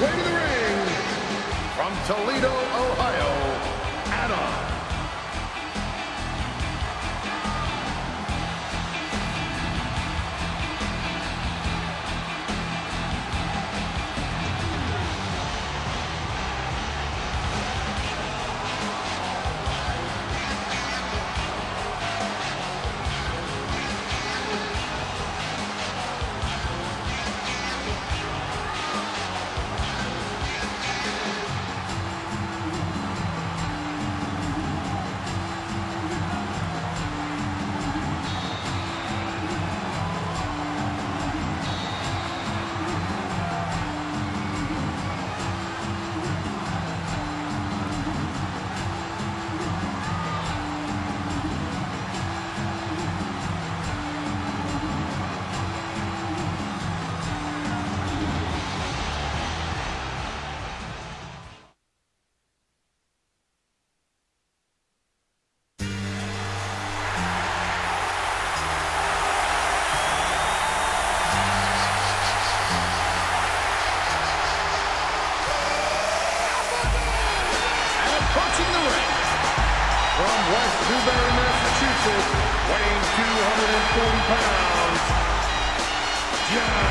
way to the ring, from Toledo, Ohio, 140 pounds, John.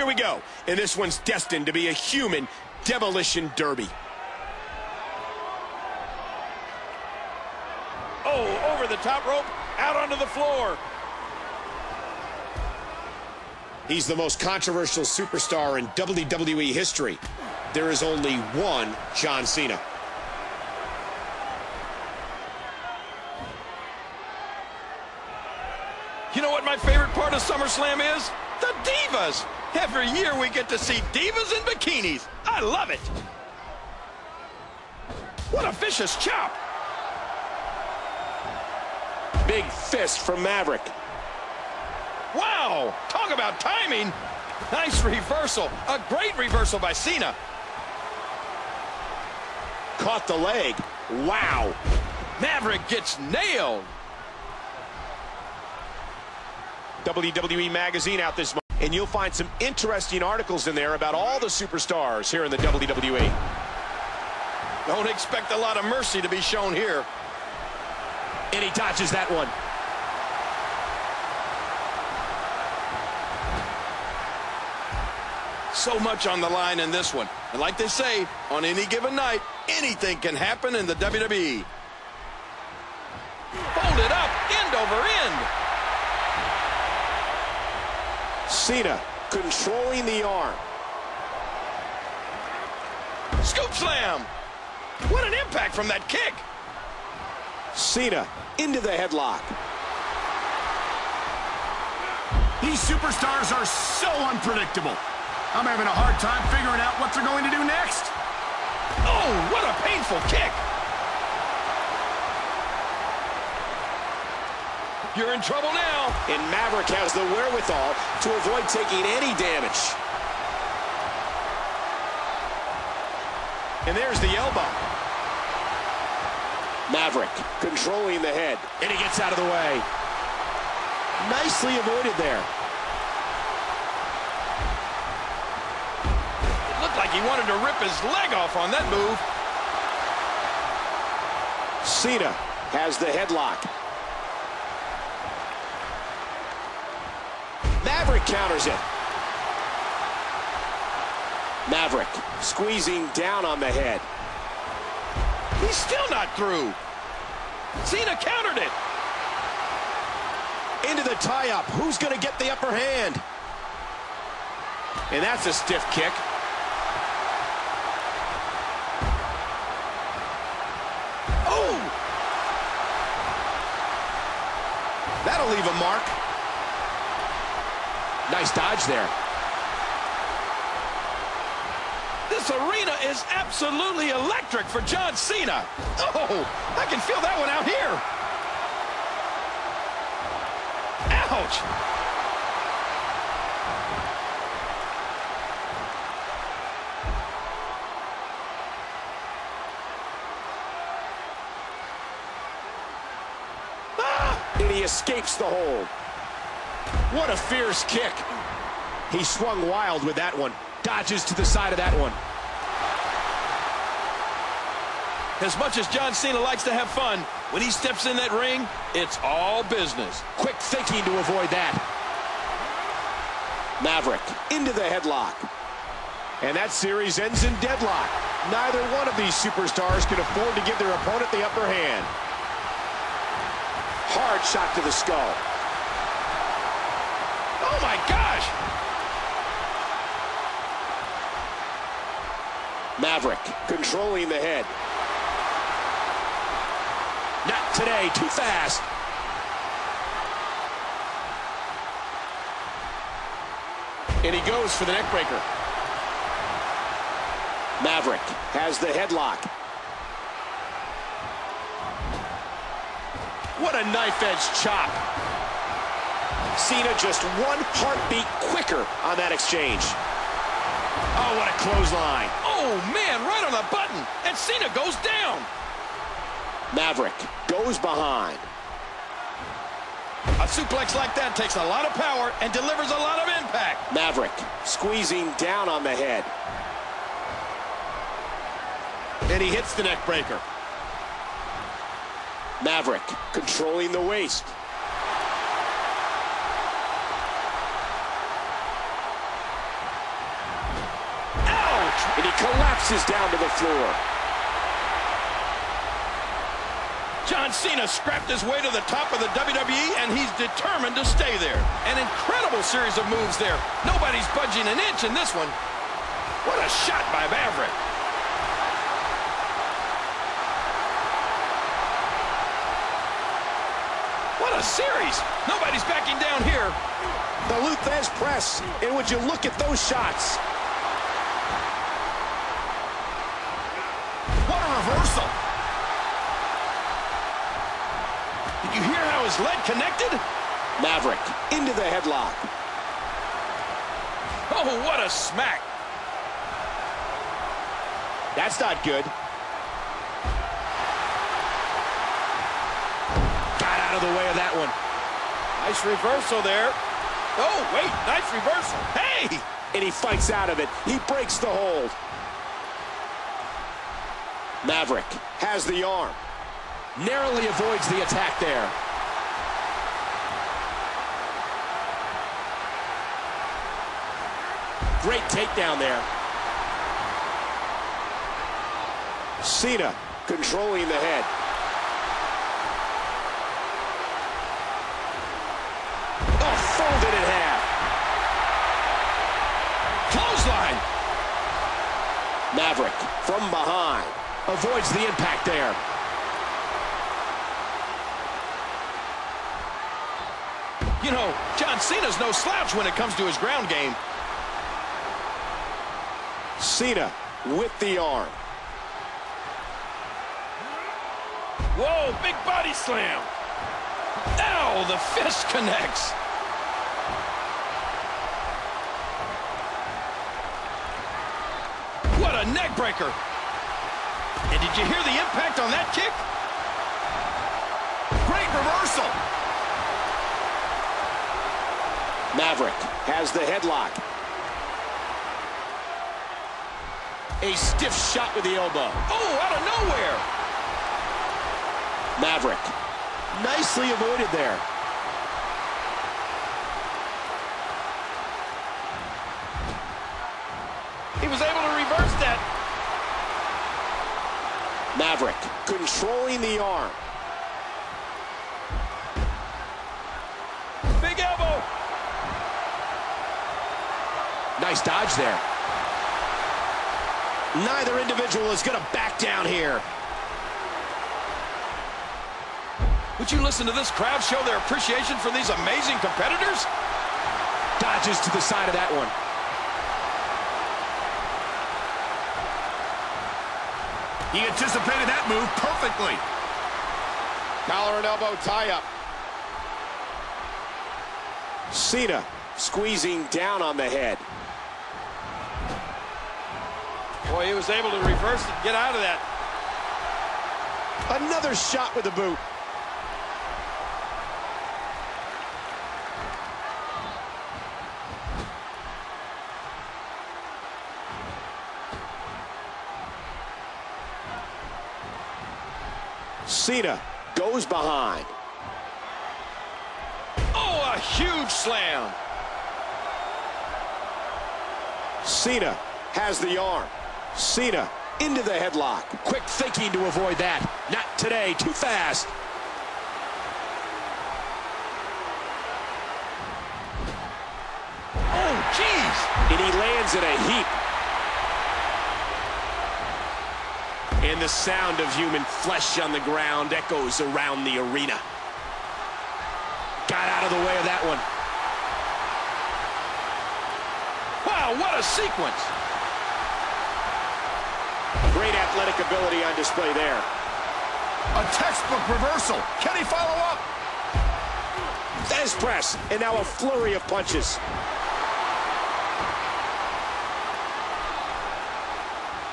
Here we go. And this one's destined to be a human demolition derby. Oh, over the top rope, out onto the floor. He's the most controversial superstar in WWE history. There is only one John Cena. You know what my favorite part of SummerSlam is? The Divas. Every year we get to see Divas in bikinis. I love it. What a vicious chop. Big fist from Maverick. Wow, talk about timing. Nice reversal. A great reversal by Cena. Caught the leg. Wow. Maverick gets nailed. WWE Magazine out this month. And you'll find some interesting articles in there about all the superstars here in the. WWE. Don't expect a lot of mercy to be shown here. And he dodges that one. So much on the line in this one. And like they say, on any given night, anything can happen in the WWE. Folded up, end over end. Cena controlling the arm. Scoop slam. What an impact from that kick. Cena into the headlock. These superstars are so unpredictable. I'm having a hard time figuring out what they're going to do next. Oh, what a painful kick. You're in trouble now. And Maverick has the wherewithal to avoid taking any damage. And there's the elbow. Maverick controlling the head. And he gets out of the way. Nicely avoided there. It looked like he wanted to rip his leg off on that move. Cena has the headlock. counters it. Maverick squeezing down on the head. He's still not through. Cena countered it. Into the tie-up. Who's going to get the upper hand? And that's a stiff kick. Oh! That'll leave a mark. Nice dodge there. This arena is absolutely electric for John Cena. Oh, I can feel that one out here. Ouch. Ah! And he escapes the hold. What a fierce kick. He swung wild with that one. Dodges to the side of that one. As much as John Cena likes to have fun, when he steps in that ring, it's all business. Quick thinking to avoid that. Maverick into the headlock. And that series ends in deadlock. Neither one of these superstars can afford to give their opponent the upper hand. Hard shot to the skull. Oh my gosh! Maverick controlling the head. Not today, too fast. And he goes for the neckbreaker. Maverick has the headlock. What a knife-edge chop. Cena just one heartbeat quicker on that exchange. Oh, what a clothesline. Oh man, right on the button, and Cena goes down. Maverick goes behind. A suplex like that takes a lot of power and delivers a lot of impact. Maverick squeezing down on the head. And he hits the neck breaker. Maverick controlling the waist. Ouch! And he collapses down to the floor. John Cena scrapped his way to the top of the WWE, and he's determined to stay there. An incredible series of moves there. Nobody's budging an inch in this one. What a shot by Maverick. What a series. Nobody's backing down here. The Lou Thesz press. And would you look at those shots? What a reversal. Did you hear how his leg connected? Maverick into the headlock. Oh, what a smack. That's not good. Got out of the way of that one. Nice reversal there. Oh, wait, nice reversal. Hey! And he fights out of it. He breaks the hold. Maverick has the arm. Narrowly avoids the attack there. Great takedown there. Cena controlling the head. Oh, folded in half. Clothesline. Maverick from behind. Avoids the impact there. You know, John Cena's no slouch when it comes to his ground game. Cena with the arm. Whoa, big body slam. Ow, the fist connects. What a neck breaker. And did you hear the impact on that kick? Great reversal. Maverick has the headlock. A stiff shot with the elbow. Oh, out of nowhere. Maverick nicely avoided there. He was able to reverse that. Maverick controlling the arm. Big elbow. Nice dodge there. Neither individual is going to back down here. Would Would you listen to this crowd show their appreciation for these amazing competitors? Dodges to the side of that one. He anticipated that move perfectly. Collar and elbow tie-up. Cena squeezing down on the head. Boy, he was able to reverse it, get out of that. Another shot with the boot. Cena goes behind. Oh, a huge slam. Cena has the arm. Cena into the headlock. Quick thinking to avoid that. Not today, too fast. Oh, jeez. And he lands in a heap. And the sound of human flesh on the ground echoes around the arena. Got out of the way of that one. Wow, what a sequence. Great athletic ability on display there. A textbook reversal. Can he follow up? Thesz press, and now a flurry of punches.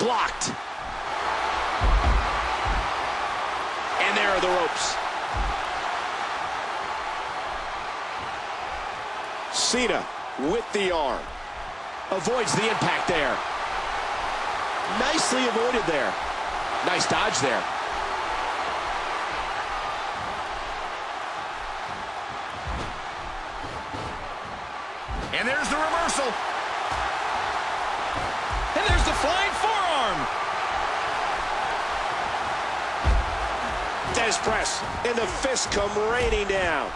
Blocked. Cena with the arm. Avoids the impact there. Nicely avoided there. Nice dodge there. And there's the reversal. And there's the flying forearm. Thesz press, and the fist come raining down.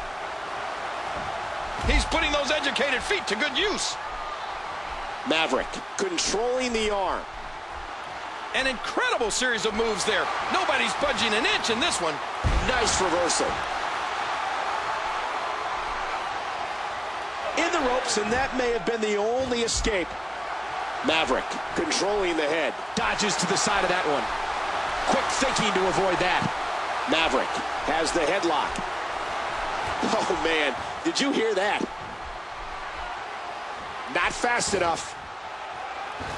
He's putting those educated feet to good use. Maverick controlling the arm. An incredible series of moves there. Nobody's budging an inch in this one. Nice reversal. In the ropes, and that may have been the only escape. Maverick controlling the head. Dodges to the side of that one. Quick thinking to avoid that. Maverick has the headlock. Oh, man. Did you hear that? Not fast enough.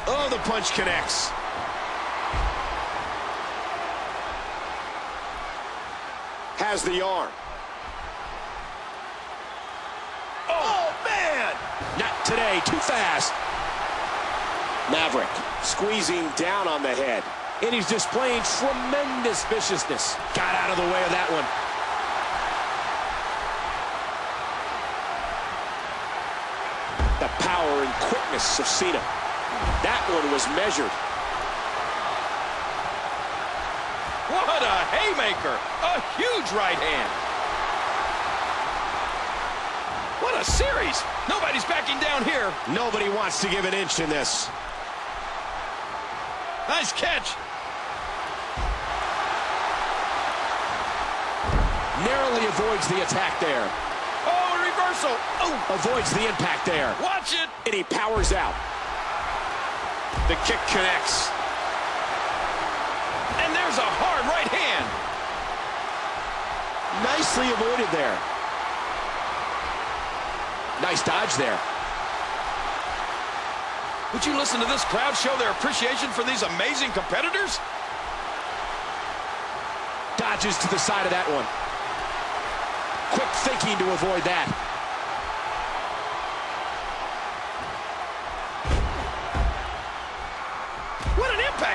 Oh, the punch connects. Has the arm. Oh, man! Not today, too fast. Maverick squeezing down on the head. And he's displaying tremendous viciousness. Got out of the way of that one. The power and quickness of Cena. That one was measured. What a haymaker. A huge right hand. What a series. Nobody's backing down here. Nobody wants to give an inch in this. Nice catch. Narrowly avoids the attack there. Reversal. Oh, Avoids the impact there. watch it. And he powers out. The kick connects. And there's a hard right hand. Nicely avoided there. Nice dodge there. Would you listen to this crowd show their appreciation for these amazing competitors? Dodges to the side of that one. Quick thinking to avoid that.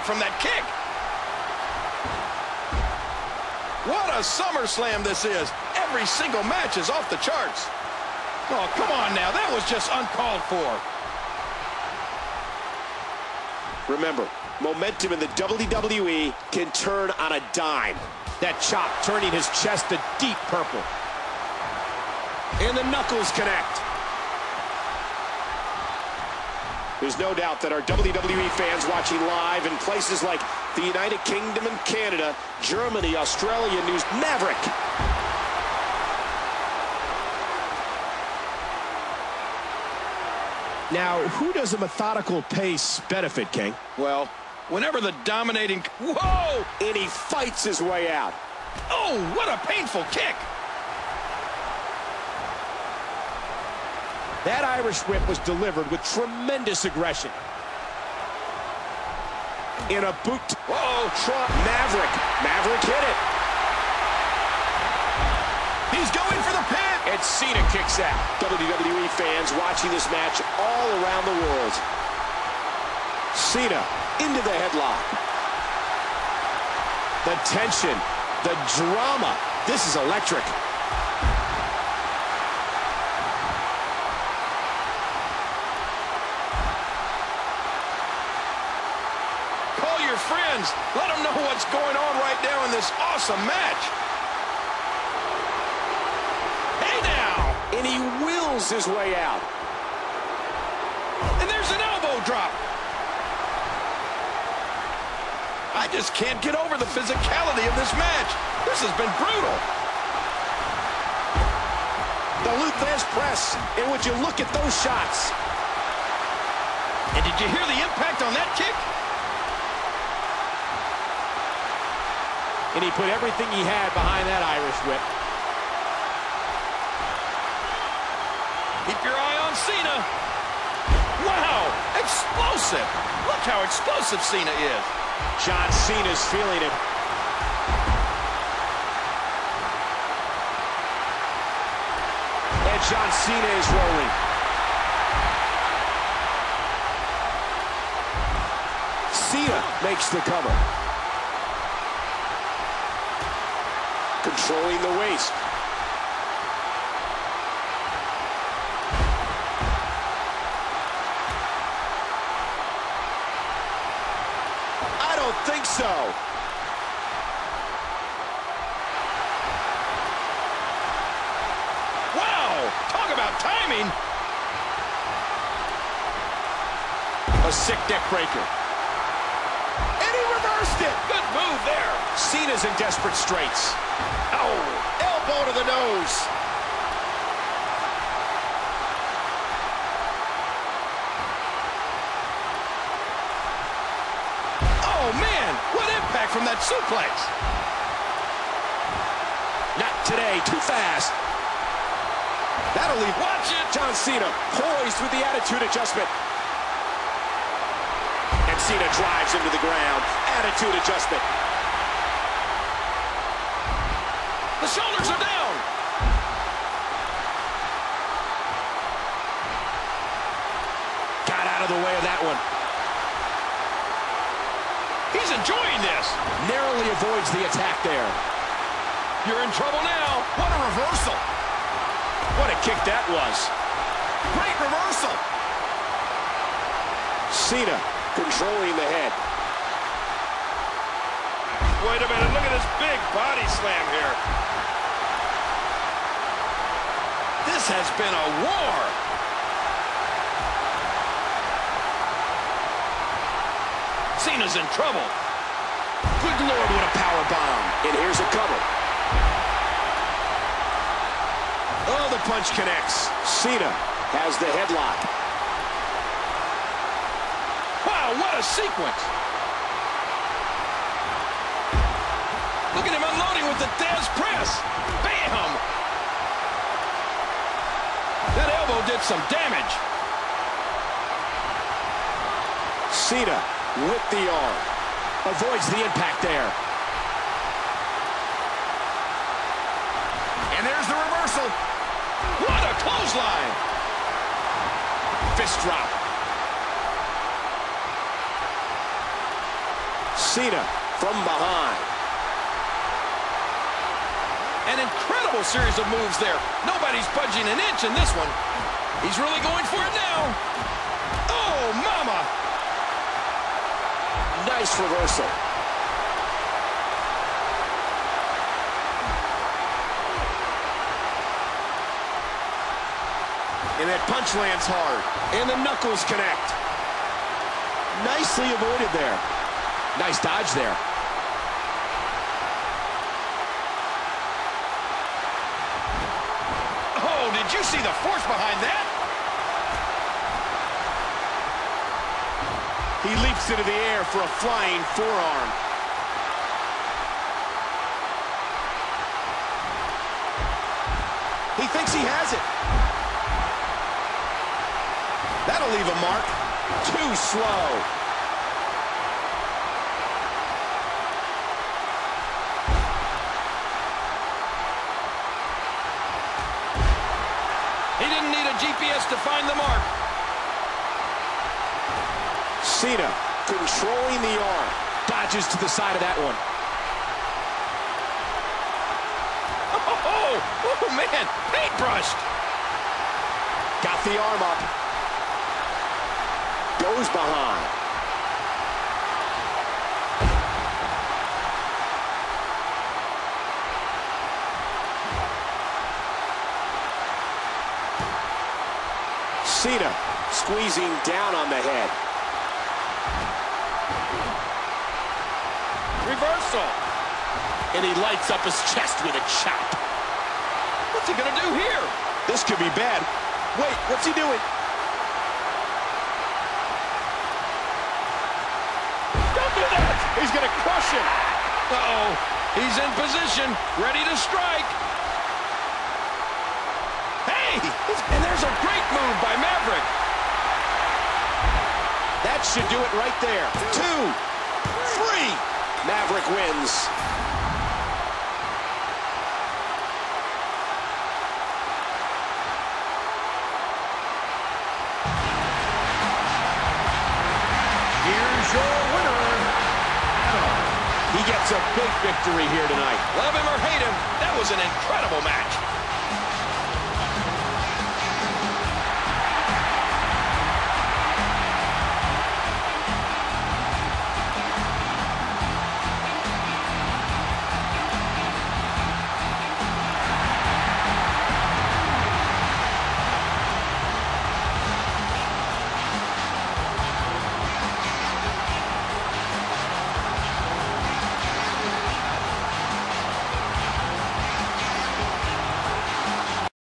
From that kick. What a SummerSlam this is. Every single match is off the charts. Oh, come on now. That was just uncalled for. Remember, momentum in the WWE can turn on a dime. That chop turning his chest a deep purple. And the knuckles connect. There's no doubt that our WWE fans watching live in places like the United Kingdom and Canada, Germany, Australia, News Maverick. Now, who does a methodical pace benefit, King? Well, whenever the dominating... Whoa! And he fights his way out. Oh, what a painful kick! That Irish whip was delivered with tremendous aggression. In a boot. Whoa! Trump. Maverick. Maverick hit it. He's going for the pin. And Cena kicks out. WWE fans watching this match all around the world. Cena into the headlock. The tension, the drama. This is electric. This awesome match. Hey now! And he wills his way out. And there's an elbow drop. I just can't get over the physicality of this match. This has been brutal. The Lou Thesz press. And would you look at those shots? And did you hear the impact on that kick? And he put everything he had behind that Irish whip. Keep your eye on Cena. Wow, explosive. Look how explosive Cena is. John Cena's feeling it. And John Cena is rolling. Cena makes the cover. Controlling the waist. I don't think so. Wow, talk about timing. A sick neck breaker. And he reversed it. Good move there. Cena's in desperate straits. Elbow to the nose. oh man, what impact from that suplex. Not today. Too fast. That'll leave. Watch it. John Cena poised with the attitude adjustment. And Cena drives into the ground. Attitude adjustment. The shoulders are down. Got out of the way of that one. He's enjoying this. Narrowly avoids the attack there. You're in trouble now. What a reversal. What a kick that was. Great reversal. Cena controlling the head. Wait a minute, look at this big body slam here. This has been a war. Cena's in trouble. Good Lord, what a power bomb. And here's a cover. Oh, the punch connects. Cena has the headlock. Wow, what a sequence. Some damage. Cena with the arm. Avoids the impact there. And there's the reversal. What a clothesline. Fist drop. Cena from behind. An incredible series of moves there. Nobody's budging an inch in this one. He's really going for it now. Oh, mama. Nice reversal. And that punch lands hard. And the knuckles connect. Nicely avoided there. Nice dodge there. Oh, did you see the force behind that? He leaps into the air for a flying forearm. He thinks he has it. That'll leave a mark. Too slow. He didn't need a GPS to find the mark. Cena controlling the arm. Dodges to the side of that one. Oh, oh man, paintbrushed. Got the arm up. Goes behind. Cena squeezing down on the head. And he lights up his chest with a chop. What's he going to do here? This could be bad. Wait, what's he doing? Don't do that. He's going to crush him. Uh-oh. He's in position, ready to strike. Hey! And there's a great move by Maverick. That should do it right there. Two, three. Maverick wins. Winner. He gets a big victory here tonight. Love him or hate him, that was an incredible match.